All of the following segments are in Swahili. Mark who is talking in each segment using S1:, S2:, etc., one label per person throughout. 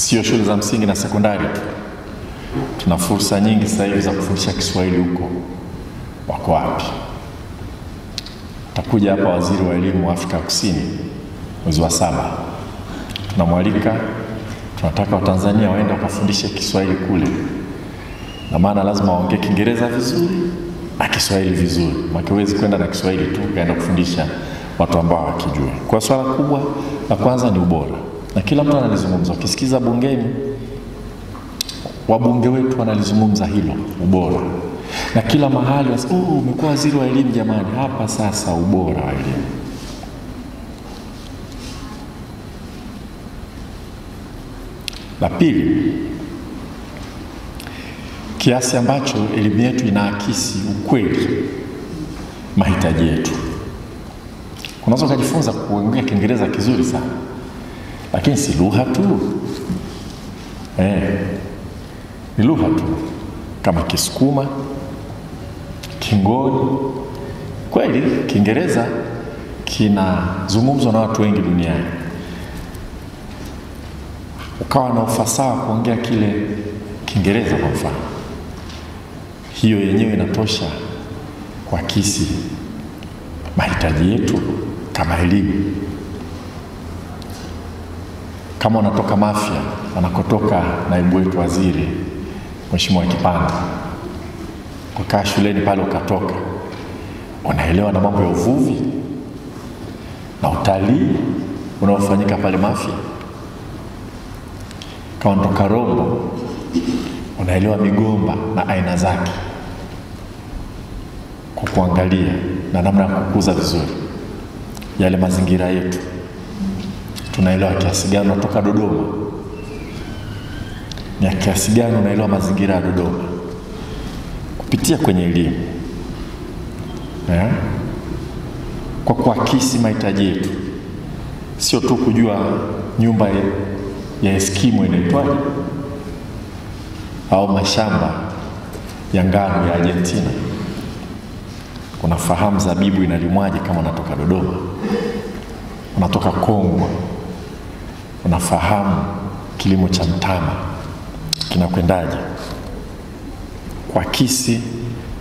S1: sio shule za msingi na sekondari tu. Tuna fursa nyingi sasa hivi za kufundisha Kiswahili huko. Wako wapi? Atakuja hapa waziri wa elimu wa Afrika Kusini mwezi wa saba, tunamwalika. Tunataka Watanzania waende wakafundishe Kiswahili kule, na maana lazima waongee Kiingereza vizuri na Kiswahili vizuri, maana huwezi kwenda na Kiswahili tu ukaenda kufundisha watu ambao hawakijua. Kwa swala kubwa la kwanza ni ubora, na kila mtu analizungumza. Ukisikiza bungeni, wabunge wetu wanalizungumza hilo ubora, na kila mahali oh, umekuwa waziri wa elimu jamani. Hapa sasa ubora wa elimu La pili, kiasi ambacho elimu yetu inaakisi ukweli mahitaji yetu. Unaweza ukajifunza kuongea Kiingereza kizuri sana, lakini si lugha tu eh, ni lugha tu kama Kisukuma, Kingoni. Kweli Kiingereza kinazungumzwa na watu wengi duniani ukawa na ufasaha kuongea kile Kiingereza kwa mfano, hiyo yenyewe inatosha kuakisi mahitaji yetu kama elimu. Kama unatoka Mafia, anakotoka naibu wetu waziri Mheshimiwa Kipanga, ukaa shuleni pale ukatoka, unaelewa na mambo ya uvuvi na utalii unaofanyika pale Mafia kama unatoka Rombo unaelewa migomba na aina zake kwa kuangalia na namna ya kukuza vizuri yale mazingira yetu. Tunaelewa kiasi gani unatoka Dodoma, ni ya kiasi gani unaelewa mazingira ya Dodoma? Kupitia kwenye elimu. Eh? Kwa kuakisi mahitaji yetu, sio tu kujua nyumba ya Eskimo inaitwaje? Au mashamba ya ngano ya Argentina. Unafahamu zabibu inalimwaje kama unatoka Dodoma, unatoka Kongwa, unafahamu kilimo cha mtama kinakwendaje, kuakisi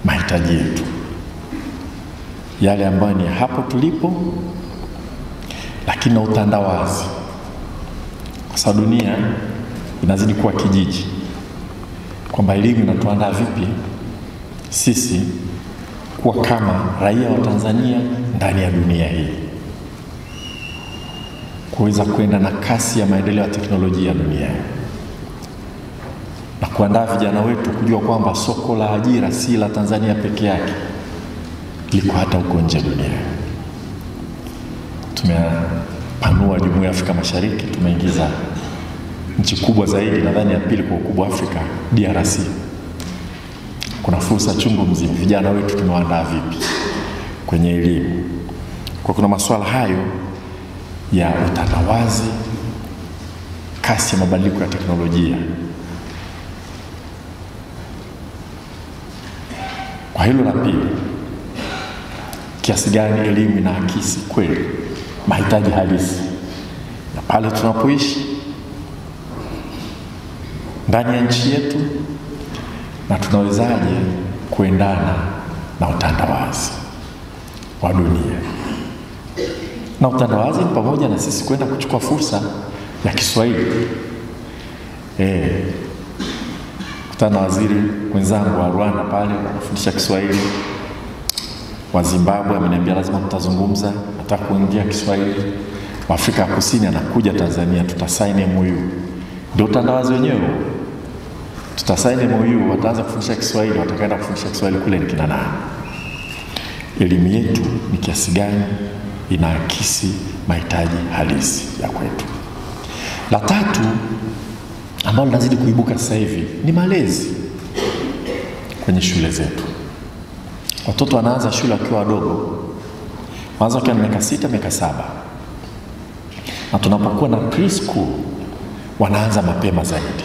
S1: mahitaji yetu. Yale ambayo ni hapo tulipo, lakini na utandawazi. Kwa sababu dunia inazidi kuwa kijiji, kwamba elimu inatuandaa vipi sisi kuwa kama raia wa Tanzania ndani ya dunia hii, kuweza kwenda na kasi ya maendeleo ya teknolojia duniani na kuandaa vijana wetu kujua kwamba soko la ajira si la Tanzania peke yake, liko hata huko nje duniani. Tumepanua Jumuiya ya Afrika Mashariki, tumeingiza nchi kubwa zaidi, nadhani ya pili kwa ukubwa Afrika, DRC. Kuna fursa chungu mzima. Vijana wetu tumewaandaa vipi kwenye elimu? Kwa kuna masuala hayo ya utandawazi, kasi ya mabadiliko ya teknolojia. Kwa hilo la pili, kiasi gani elimu inaakisi kweli mahitaji halisi na pale tunapoishi ndani ya nchi yetu, na tunawezaje kuendana na utandawazi wa dunia. Na utandawazi ni pamoja na sisi kwenda kuchukua fursa ya Kiswahili. Eh, kutana na waziri mwenzangu wa Rwanda pale anafundisha Kiswahili wa Zimbabwe ameniambia lazima tutazungumza, nataka kuingia Kiswahili. Wa Afrika ya Kusini anakuja Tanzania, tutasaini MOU. Ndio utandawazi wenyewe, tutasaini MOU, wataanza kufundisha Kiswahili, watakaenda kufundisha Kiswahili kule ni kina nani? Elimu yetu ni kiasi gani inaakisi mahitaji halisi ya kwetu? La tatu ambalo linazidi kuibuka sasa hivi ni malezi kwenye shule zetu. Watoto wanaanza shule wakiwa wadogo, wanaanza wakiwa na miaka sita, miaka saba, na tunapokuwa na preschool wanaanza mapema zaidi,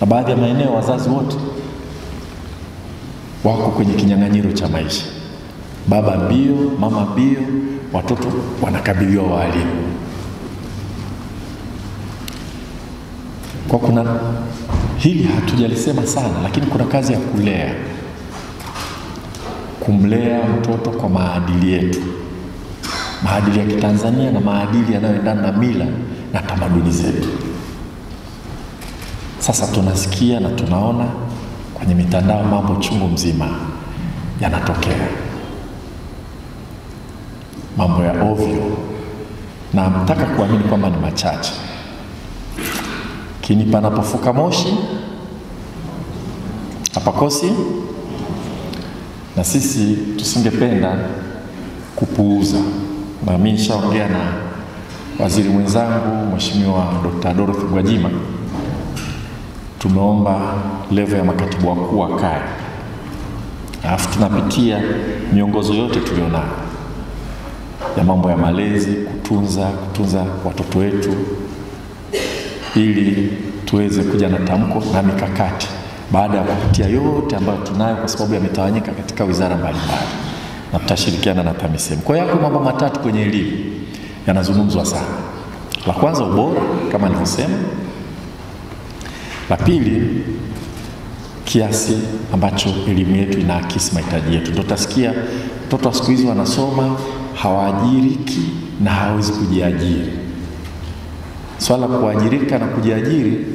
S1: na baadhi ya maeneo wazazi wote wako kwenye kinyang'anyiro cha maisha, baba mbio, mama mbio, watoto wanakabidhiwa waalimu. Kwa kuna hili hatujalisema sana, lakini kuna kazi ya kulea, kumlea mtoto kwa maadili yetu, maadili ya Kitanzania na maadili yanayoendana na mila na tamaduni zetu. Sasa tunasikia na tunaona kwenye mitandao mambo chungu mzima yanatokea, mambo ya ovyo, na mtaka kuamini kwamba ni machache, lakini panapofuka moshi hapakosi, na sisi tusingependa kupuuza. Na mimi nishaongea na waziri mwenzangu Mheshimiwa Dr. Dorothy Gwajima. Tumeomba levo ya makatibu wakuu wakae, alafu tunapitia miongozo yote tulionayo ya mambo ya malezi, kutunza kutunza watoto wetu, ili tuweze kuja na tamko na mikakati baada ya kupitia yote ambayo tunayo, kwa sababu yametawanyika katika wizara mbalimbali, na tutashirikiana na TAMISEMI. Kwa hiyo yako mambo matatu kwenye elimu yanazungumzwa sana. La kwanza ubora, kama nilivyosema la pili, kiasi ambacho elimu yetu inaakisi mahitaji yetu. Ndio utasikia mtoto wa siku hizi wanasoma hawaajiriki na hawawezi kujiajiri. Swala la kuajirika na kujiajiri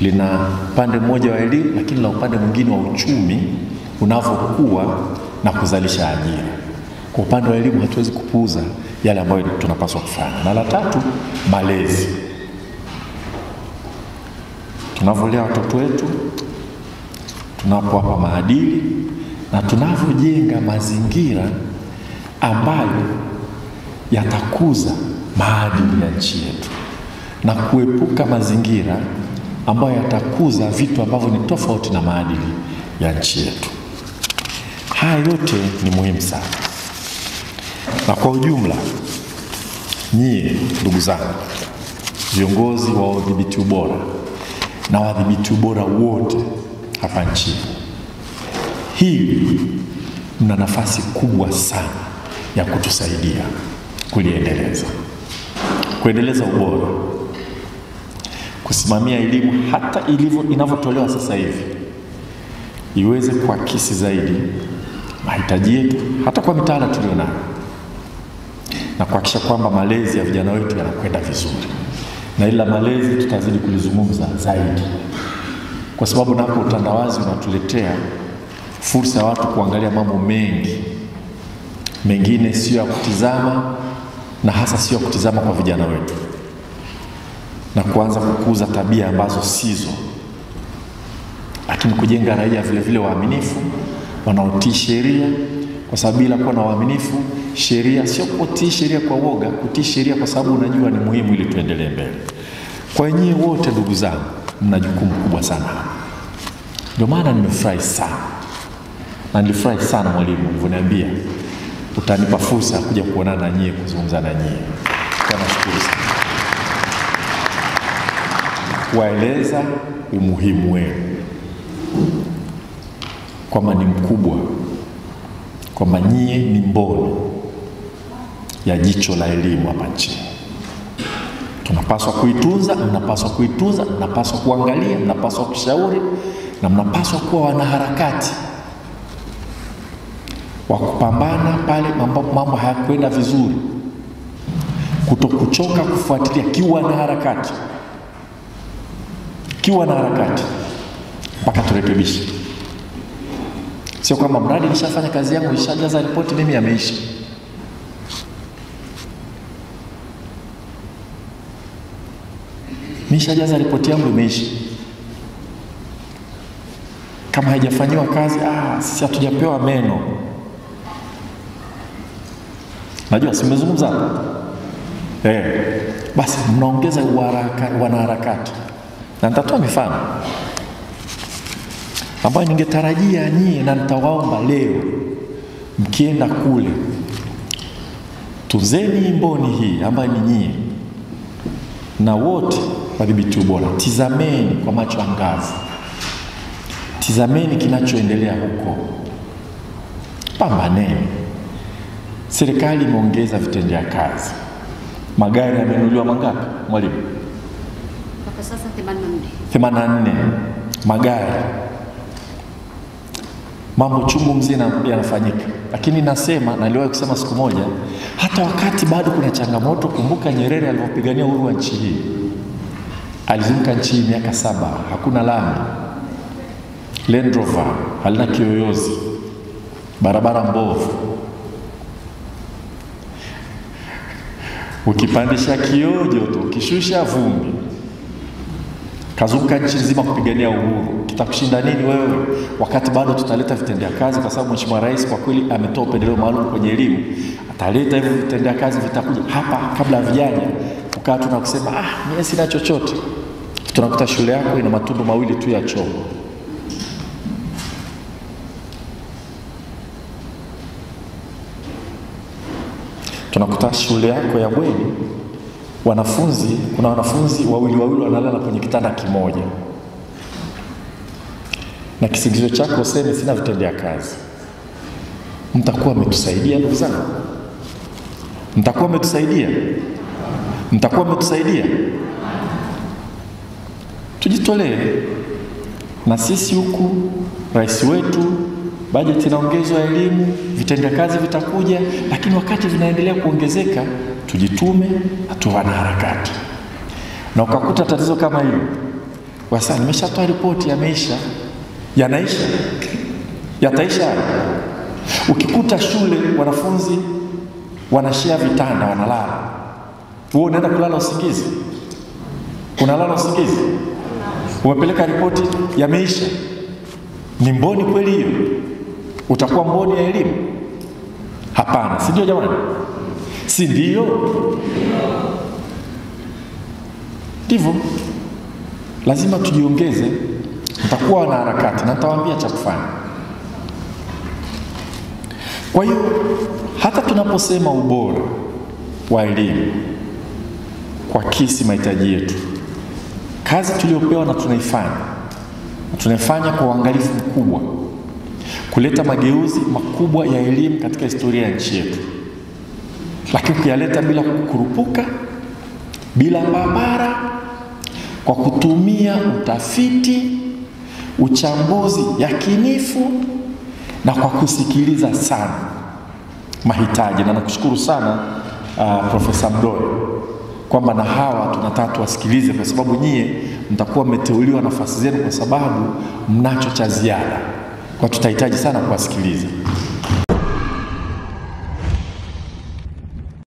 S1: lina upande mmoja wa elimu, lakini la upande mwingine wa uchumi unavyokuwa na kuzalisha ajira. Kwa upande wa elimu hatuwezi kupuuza yale ambayo tunapaswa kufanya. Na la tatu, malezi tunavyolea watoto wetu, tunapowapa maadili na tunavyojenga mazingira ambayo yatakuza maadili ya nchi yetu na kuepuka mazingira ambayo yatakuza vitu ambavyo ni tofauti na maadili ya nchi yetu. Haya yote ni muhimu sana, na kwa ujumla, nyie ndugu zangu, viongozi wa udhibiti ubora na wadhibiti ubora wote hapa nchini, hili mna nafasi kubwa sana ya kutusaidia kuliendeleza, kuendeleza ubora, kusimamia elimu hata ilivyo inavyotolewa sasa hivi iweze kuakisi zaidi mahitaji yetu hata kwa mitaala tulionayo, na kuhakikisha kwamba malezi ya vijana wetu yanakwenda vizuri. Na ila malezi tutazidi kulizungumza zaidi, kwa sababu napo utandawazi unatuletea fursa ya watu kuangalia mambo mengi mengine, sio ya kutizama na hasa sio ya kutizama kwa vijana wetu, na kuanza kukuza tabia ambazo sizo, lakini kujenga raia vile vile waaminifu wanaotii sheria, kwa sababu bila kuwa na waaminifu sheria sio kutii sheria kwa woga, kutii sheria kwa sababu unajua ni muhimu ili tuendelee mbele. Kwa nyie wote ndugu zangu, mna jukumu kubwa sana. Ndio maana nimefurahi sana. Na nilifurahi sana mwalimu ulivyoniambia utanipa fursa kuja kuonana na nyie, kuzungumza na nyie. Nashukuru sana kuwaeleza umuhimu wenu kwamba ni mkubwa, kwamba nyie ni mbono ya jicho la elimu hapa nchini. Tunapaswa kuitunza, mnapaswa kuitunza, mnapaswa kuangalia, mnapaswa kushauri na mnapaswa kuwa wanaharakati wa kupambana pale mambo hayakwenda vizuri, kutokuchoka kufuatilia kiwa na harakati, kiwa na harakati mpaka turekebishe. Sio kwamba mradi nishafanya kazi yangu, ishajaza ripoti, mimi yameisha. Nishajaza ripoti yangu imeisha. Kama haijafanyiwa kazi, ah, sisi hatujapewa meno. Najua simezungumza hapa? Eh, basi mnaongeza wanaharakati, na nitatoa mifano ambayo ningetarajia nyie, na nitawaomba leo. Mkienda kule, tunzeni mboni hii ambayo ni nyie na wote wadhibiti ubora, tizameni kwa macho angavu, tizameni kinachoendelea huko, pambaneni. Serikali imeongeza vitendea kazi, magari yamenunuliwa mangapi mwalimu?
S2: kwa sasa 84.
S1: 84 magari, mambo chungu mzima yanafanyika, lakini nasema, na niliwahi kusema siku moja, hata wakati bado kuna changamoto. Kumbuka Nyerere alipopigania uhuru wa nchi hii, alizunguka nchi hii miaka saba, hakuna lami, Land Rover halina kiyoyozi, barabara mbovu, ukipandisha kiojo tu, ukishusha vumbi kazunguka nchi nzima kupigania uhuru. Kitakushinda nini wewe, wakati bado tutaleta vitendea kazi, kwa sababu Mheshimiwa Rais kwa kweli ametoa upendeleo maalum kwenye elimu. Ataleta hivyo vitendea kazi, vitakuja hapa kabla havijaja ukaa tu na kusema ah, mimi sina chochote. Tunakuta shule yako ina matundu mawili tu ya choo. Tunakuta shule yako ya bweni wanafunzi kuna wanafunzi wawili wawili wanalala kwenye kitanda kimoja, na kisingizio chako useme sina vitendea kazi. Mtakuwa mmetusaidia ndugu zangu? Mtakuwa mmetusaidia? Mtakuwa mmetusaidia? Tujitolee na sisi huku, rais wetu, bajeti inaongezwa elimu, vitenda kazi vitakuja, lakini wakati vinaendelea kuongezeka tujitume na tuwe na harakati. Na ukakuta tatizo kama hilo, wasa, nimeshatoa ripoti, yameisha, yanaisha, yataisha. Ukikuta shule wanafunzi wanashia vitanda, wanalala, wewe unaenda kulala usingizi, unalala usingizi, umepeleka ripoti, yameisha. Ni mboni kweli hiyo? Utakuwa mboni ya elimu? Hapana, si ndio jamani? si ndio? Ndivyo, lazima tujiongeze. Nitakuwa na harakati na nitawaambia cha kufanya. Kwa hiyo hata tunaposema ubora wa elimu kwa kisi mahitaji yetu, kazi tuliyopewa na tunaifanya na tunaifanya kwa uangalifu mkubwa, kuleta mageuzi makubwa ya elimu katika historia ya nchi yetu lakini kuyaleta bila kukurupuka, bila barabara, kwa kutumia utafiti, uchambuzi yakinifu na kwa kusikiliza sana mahitaji. Na nakushukuru sana uh, Profesa Mdoe kwamba na hawa tunataka tuwasikilize, kwa sababu nyie mtakuwa mmeteuliwa nafasi zenu kwa sababu mnacho cha ziada, kwa tutahitaji sana kuwasikiliza.